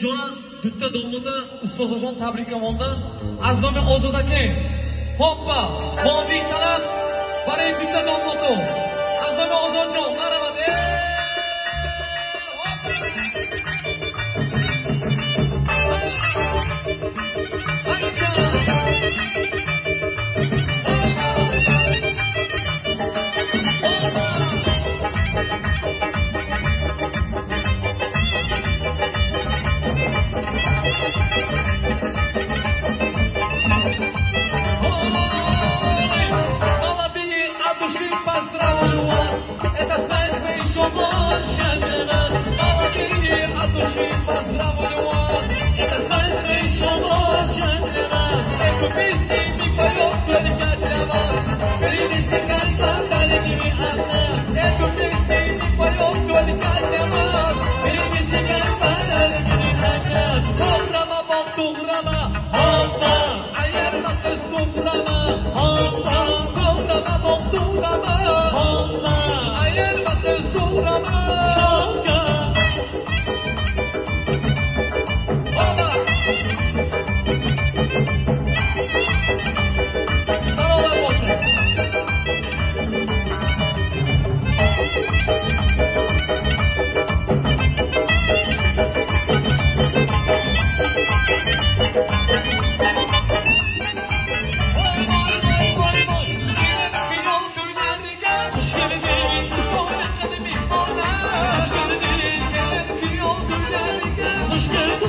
жона дутта домута устозажон табриклавонда аз номи озодакӣ hoppa ҳозӣ talab барои bitta домуту аз номи озодҷон мараваде ҳоппа Hoppa, ayarla kız kuframa. aşkın